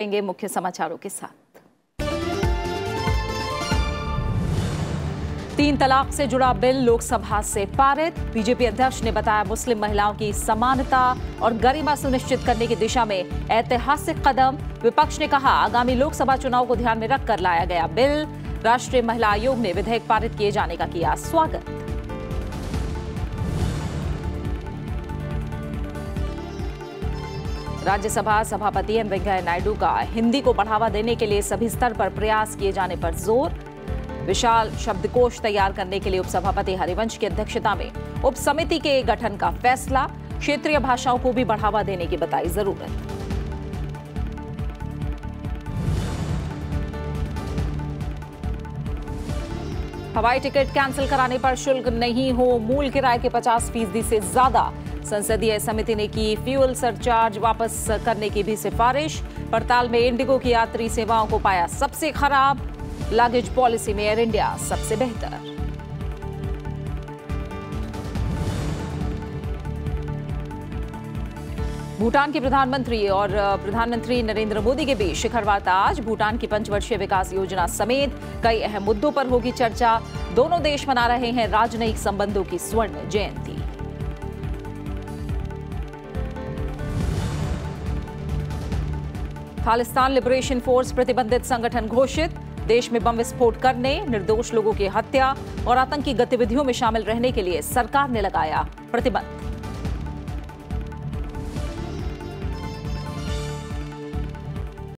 करेंगे मुख्य समाचारों के साथ। तीन तलाक से जुड़ा बिल लोकसभा से पारित। बीजेपी अध्यक्ष ने बताया मुस्लिम महिलाओं की समानता और गरिमा सुनिश्चित करने की दिशा में ऐतिहासिक कदम। विपक्ष ने कहा, आगामी लोकसभा चुनाव को ध्यान में रखकर लाया गया बिल। राष्ट्रीय महिला आयोग ने विधेयक पारित किए जाने का किया स्वागत। राज्यसभा सभापति एम वेंकैया नायडू का हिंदी को बढ़ावा देने के लिए सभी स्तर पर प्रयास किए जाने पर ज़ोर। विशाल शब्दकोश तैयार करने के लिए उपसभापति हरिवंश की अध्यक्षता में उप समिति के गठन का फैसला। क्षेत्रीय भाषाओं को भी बढ़ावा देने की बताई ज़रूरत। हवाई टिकट कैंसिल कराने पर शुल्क नहीं हो, मूल किराए के 50 फ़ीसदी से ज़्यादा। संसदीय समिति ने की फ्यूल सरचार्ज वापस करने की भी सिफारिश। पड़ताल में इंडिगो की यात्री सेवाओं को पाया सबसे खराब। लगेज पॉलिसी में एयर इंडिया सबसे बेहतर। भूटान के प्रधानमंत्री और प्रधानमंत्री नरेंद्र मोदी के बीच शिखर वार्ता। आज भूटान की पंचवर्षीय विकास योजना समेत कई अहम मुद्दों पर होगी चर्चा। दोनों देश मना रहे हैं राजनयिक संबंधों की स्वर्ण जयंती। खालिस्तान लिबरेशन फोर्स प्रतिबंधित संगठन घोषित। देश में बम विस्फोट करने, निर्दोष लोगों की हत्या और आतंकी गतिविधियों में शामिल रहने के लिए सरकार ने लगाया प्रतिबंध।